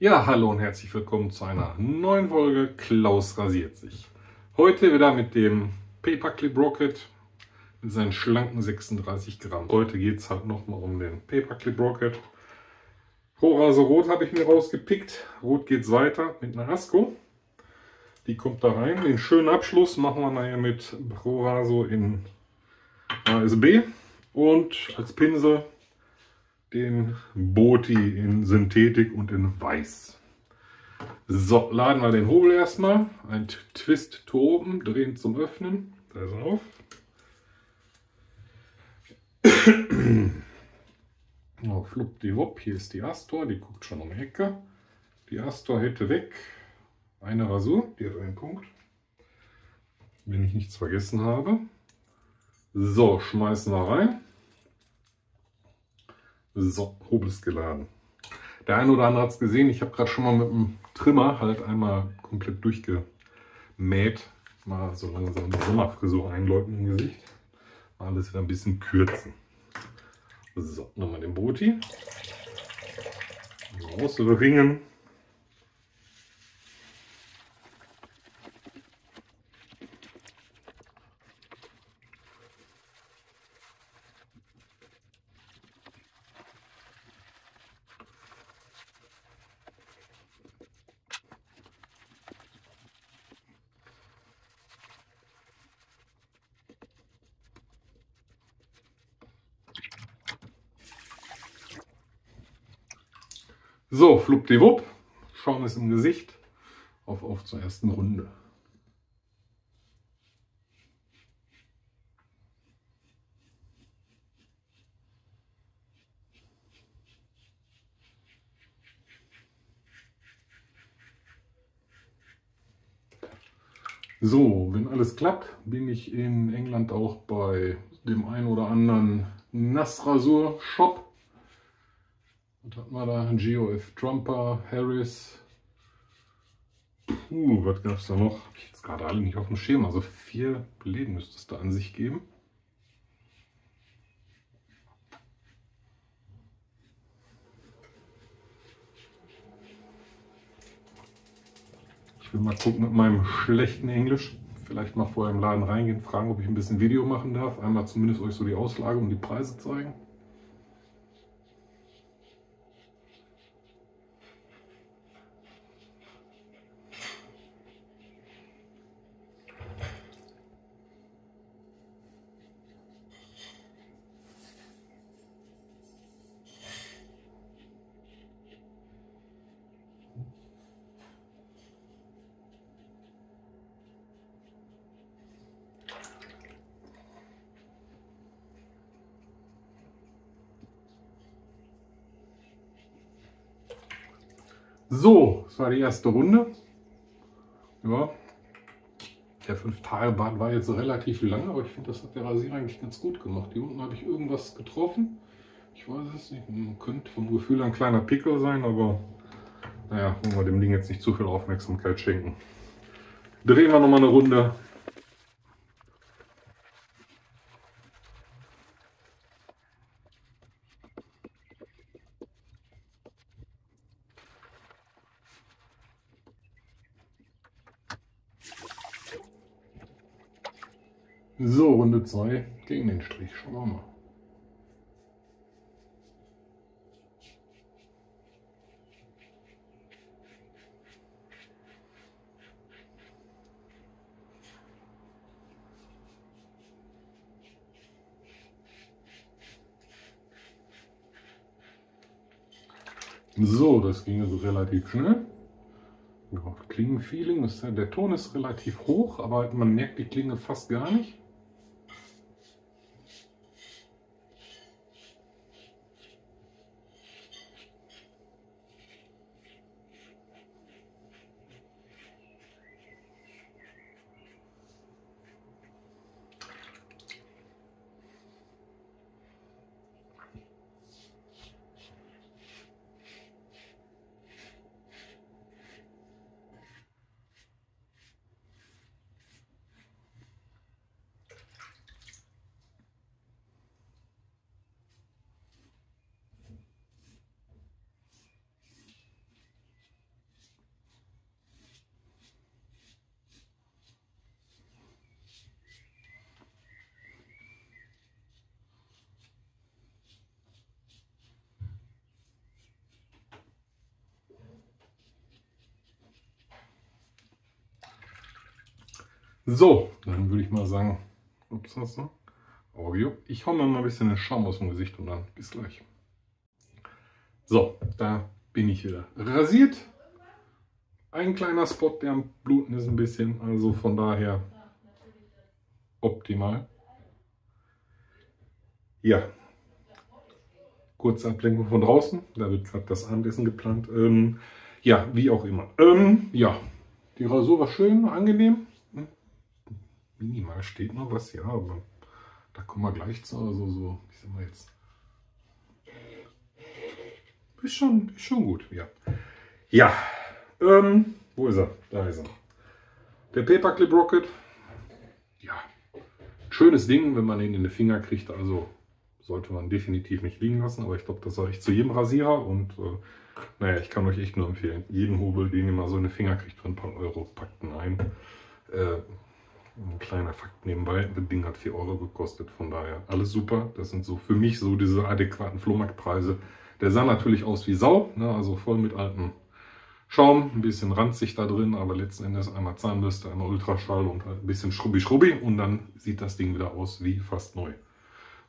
Ja, hallo und herzlich willkommen zu einer neuen Folge Klaus rasiert sich. Heute wieder mit dem Paperclip Rocket mit seinen schlanken 36 Gramm. Heute geht es halt nochmal um den Paperclip Rocket. Rohrase Rot habe ich mir rausgepickt. Rot geht es weiter mit einer Asco. Die kommt da rein. Den schönen Abschluss machen wir nachher mit Rohraso in ASB. Und als Pinsel den Boti in Synthetik und in Weiß. So, laden wir den Hobel erstmal. Ein Twist to Open, drehen zum Öffnen. Da ist er auf. oh, fluppdiwupp, hier ist die Astor, die guckt schon um die Ecke. Die Astor hätte weg. Eine Rasur, die hat einen Punkt. Wenn ich nichts vergessen habe. So, schmeißen wir rein. So, Hobel ist geladen. Der eine oder andere hat es gesehen, ich habe gerade schon mal mit dem Trimmer halt einmal komplett durchgemäht. Mal so langsam die Sommerfrisur einläuten im Gesicht. Mal alles wieder ein bisschen kürzen. So, nochmal den Boti. Rausringen. So, fluppdiwupp. Schaum ist im Gesicht. Auf, auf zur ersten Runde. So, wenn alles klappt, bin ich in England auch bei dem einen oder anderen Nassrasur-Shop was hatten wir da? GOF Trumper, Harris. Puh, was gab es da noch? Habe ich jetzt gerade alle nicht auf dem Schirm. Also vier Läden müsste es da an sich geben. Ich will mal gucken mit meinem schlechten Englisch. Vielleicht mal vorher im Laden reingehen, fragen, ob ich ein bisschen Video machen darf. Einmal zumindest euch so die Auslage und die Preise zeigen. So, das war die erste Runde. Ja, der 5-Tage-Bad war jetzt relativ lang, aber ich finde, das hat der Rasierer eigentlich ganz gut gemacht. Hier unten habe ich irgendwas getroffen. Ich weiß es nicht. Man könnte vom Gefühl ein kleiner Pickel sein, aber naja, wollen wir dem Ding jetzt nicht zu viel Aufmerksamkeit schenken. Drehen wir nochmal eine Runde. So, Runde 2 gegen den Strich. Schauen wir mal. So, das ging also relativ schnell. Ja, Klingenfeeling, der Ton ist relativ hoch, aber man merkt die Klinge fast gar nicht. So, dann würde ich mal sagen, ups, was noch? Audio. Ich hau mir mal ein bisschen den Schaum aus dem Gesicht und dann bis gleich. So, da bin ich wieder rasiert. Ein kleiner Spot, der am Bluten ist ein bisschen, also von daher optimal. Ja, kurze Ablenkung von draußen, da wird gerade das Abendessen geplant. Ähm, ja, wie auch immer. Ähm, ja, die Rasur war schön, angenehm. Minimal steht noch was, ja, aber da kommen wir gleich zu. Also so, wie sind wir jetzt? Ist schon, ist schon gut, ja. Ja, ähm, wo ist er? Da ist er. Der Paperclip Rocket. Ja, schönes Ding, wenn man ihn in den Finger kriegt. Also sollte man definitiv nicht liegen lassen. Aber ich glaube, das sage ich zu jedem Rasierer. Und äh, naja, ich kann euch echt nur empfehlen. Jeden Hobel, den ihr mal so in den Finger kriegt für ein paar Euro, packt ihn ein. Äh, ein kleiner Fakt nebenbei, das Ding hat 4 Euro gekostet, von daher alles super. Das sind so für mich so diese adäquaten Flohmarktpreise. Der sah natürlich aus wie Sau, ne? also voll mit altem Schaum, ein bisschen ranzig da drin, aber letzten Endes einmal Zahnbürste, einmal Ultraschall und halt ein bisschen Schrubbi-Schrubbi und dann sieht das Ding wieder aus wie fast neu.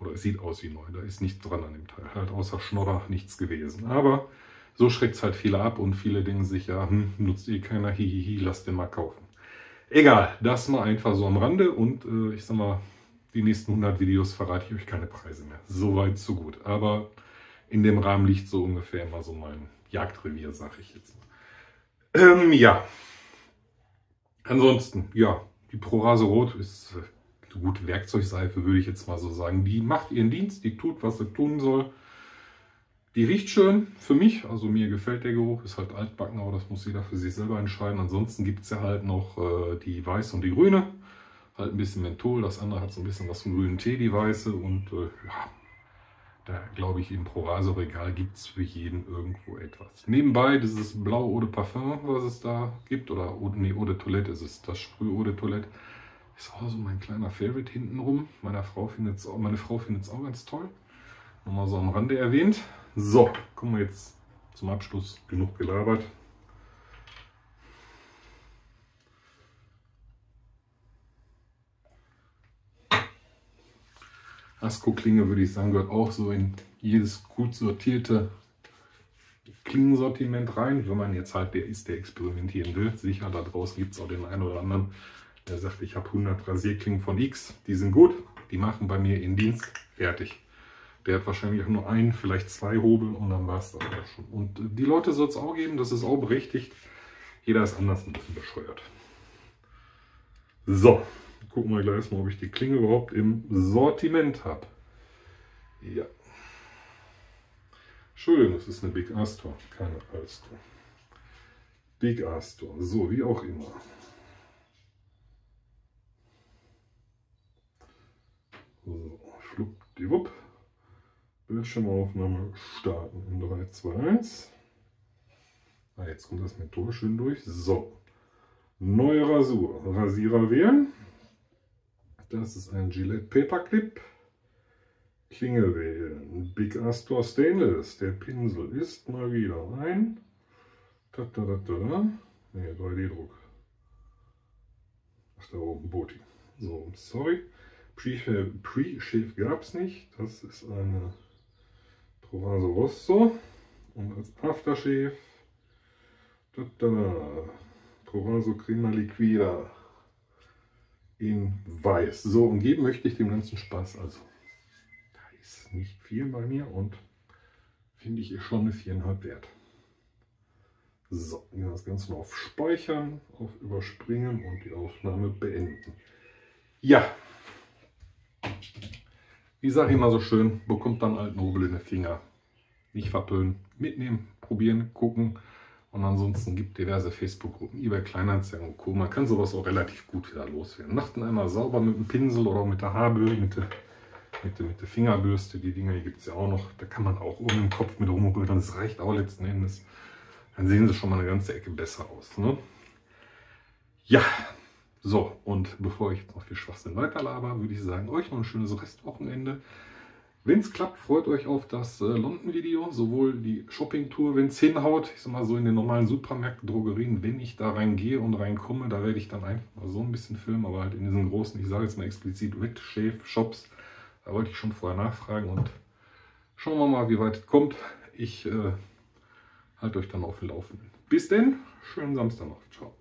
Oder es sieht aus wie neu, da ist nichts dran an dem Teil, halt außer Schnodder nichts gewesen. Aber so schreckt es halt viele ab und viele denken sich, ja, hm, nutzt eh keiner, hihihi, lass den mal kaufen. Egal, das mal einfach so am Rande und äh, ich sag mal, die nächsten 100 Videos verrate ich euch keine Preise mehr. Soweit, so gut. Aber in dem Rahmen liegt so ungefähr immer so mein Jagdrevier, sag ich jetzt mal. Ähm, ja. Ansonsten, ja, die ProRase Rot ist äh, eine gute Werkzeugseife, würde ich jetzt mal so sagen. Die macht ihren Dienst, die tut, was sie tun soll. Die riecht schön für mich, also mir gefällt der Geruch, ist halt altbacken, aber das muss jeder für sich selber entscheiden. Ansonsten gibt es ja halt noch äh, die weiße und die grüne. Halt ein bisschen Menthol, das andere hat so ein bisschen was vom grünen Tee, die weiße. Und äh, ja, da glaube ich, im ProRaso-Regal gibt es für jeden irgendwo etwas. Nebenbei dieses Blau Eau de Parfum, was es da gibt, oder nee, Eau de Toilette ist es, das Sprüh Eau de Toilette. Ist auch so mein kleiner Favorite hintenrum. Meine Frau findet es auch, auch ganz toll. Nochmal so am Rande erwähnt. So, kommen wir jetzt zum Abschluss. Genug gelabert. Asko-Klinge würde ich sagen, gehört auch so in jedes gut sortierte Klingensortiment rein, wenn man jetzt halt der ist, der experimentieren will. Sicher, da draußen gibt es auch den einen oder anderen, der sagt, ich habe 100 Rasierklingen von X, die sind gut, die machen bei mir in Dienst, fertig. Der hat wahrscheinlich nur ein, vielleicht zwei Hobel und dann war es das auch schon. Und die Leute soll es auch geben, das ist auch berechtigt. Jeder ist anders ein bisschen bescheuert. So, gucken wir gleich mal, ob ich die Klinge überhaupt im Sortiment habe. Ja. Entschuldigung, das ist eine Big Astor, keine Astor. Big Astor, so wie auch immer. So, schluppdiwupp. Bildschirmaufnahme starten in 3, 2, 1. Ah, jetzt kommt das Mentor schön durch. So, neue Rasur. Rasierer wählen. Das ist ein Gillette Paperclip. Klinge wählen. Big Astor Stainless. Der Pinsel ist mal wieder ein. Da. Ne, 3D-Druck. Ach, da oben Boti. So, sorry. Pre-Shave gab es nicht. Das ist eine Provaso Rosso und als Aftershave Provaso Crema Liquida in weiß. So, und geben möchte ich dem ganzen Spaß. Also, da ist nicht viel bei mir und finde ich schon eine 4,5 wert. So, gehen wir das Ganze noch auf Speichern, auf Überspringen und die Aufnahme beenden. Ja, wie sage ich immer so schön, bekommt dann alten Hobel in den Finger. Nicht verpönen, mitnehmen, probieren, gucken. Und ansonsten gibt diverse Facebook-Gruppen, eBay Kleinanzeigen und Co. Man kann sowas auch relativ gut wieder loswerden. Macht ihn einmal sauber mit dem Pinsel oder mit der Haarbürste, mit der, mit der, mit der Fingerbürste. Die Dinger gibt es ja auch noch. Da kann man auch oben im Kopf mit rumrühren. Das reicht auch letzten Endes. Dann sehen sie schon mal eine ganze Ecke besser aus. Ne? Ja, so, und bevor ich jetzt noch viel Schwachsinn weiterlaber, würde ich sagen, euch noch ein schönes Restwochenende. Wenn es klappt, freut euch auf das äh, London-Video, sowohl die Shopping-Tour, wenn es hinhaut, ich sag mal so in den normalen Supermärkten, Drogerien, wenn ich da reingehe und reinkomme, da werde ich dann einfach mal so ein bisschen filmen, aber halt in diesen großen, ich sage jetzt mal explizit Wet Shave Shops, da wollte ich schon vorher nachfragen und schauen wir mal, wie weit es kommt. Ich äh, halte euch dann auf dem Laufenden. Bis denn, schönen Samstag noch. Ciao.